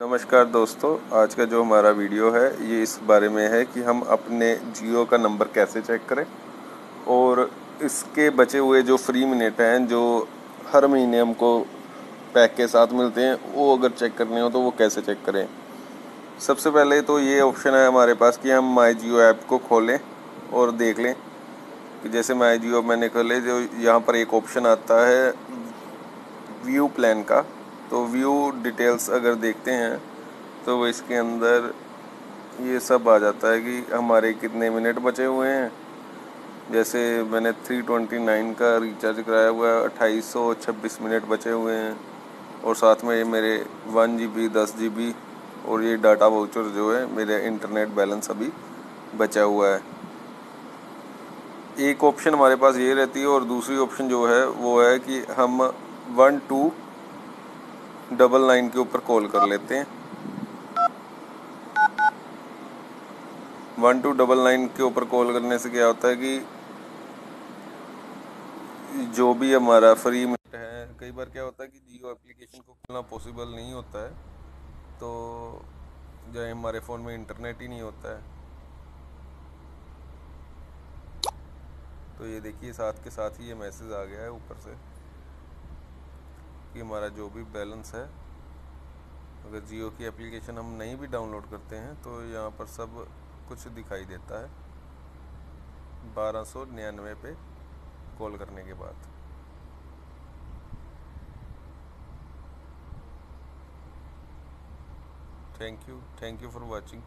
नमस्कार दोस्तों, आज का जो हमारा वीडियो है, ये इस बारे में है कि हम अपने जियो का नंबर कैसे चेक करें और इसके बचे हुए जो फ्री मिनट हैं, जो हर महीने हमको पैक के साथ मिलते हैं, वो अगर चेक करने हो तो वो कैसे चेक करें? सबसे पहले तो ये ऑप्शन है हमारे पास कि हम माई जियो ऐप को खोलें और देख लें कि जैसे माई जियो मैंने खोले, जो यहाँ पर एक ऑप्शन आता है, व्यू प्लान का। तो व्यू डिटेल्स अगर देखते हैं तो वो इसके अंदर ये सब आ जाता है कि हमारे कितने मिनट बचे हुए हैं। जैसे मैंने 329 का रिचार्ज कराया हुआ है, अट्ठाईस मिनट बचे हुए हैं। और साथ में ये मेरे वन जी बी दस जी बी और ये डाटा वाउचर जो है, मेरे इंटरनेट बैलेंस अभी बचा हुआ है। एक ऑप्शन हमारे पास ये रहती है और दूसरी ऑप्शन जो है, वो है कि हम वन टू डबल नाइन के ऊपर कॉल कर लेते हैं। वन टू डबल नाइन के ऊपर कॉल करने से क्या होता है कि जो भी हमारा फ्री मिनट है, कई बार क्या होता है कि जियो एप्लीकेशन को खोलना पॉसिबल नहीं होता है तो जो हमारे फ़ोन में इंटरनेट ही नहीं होता है। तो ये देखिए, साथ के साथ ही ये मैसेज आ गया है ऊपर से। कि हमारा जो भी बैलेंस है, अगर जियो की एप्लीकेशन हम नहीं भी डाउनलोड करते हैं तो यहाँ पर सब कुछ दिखाई देता है। बारह सौ निन्यानवे पे कॉल करने के बाद। Thank you thank you for watching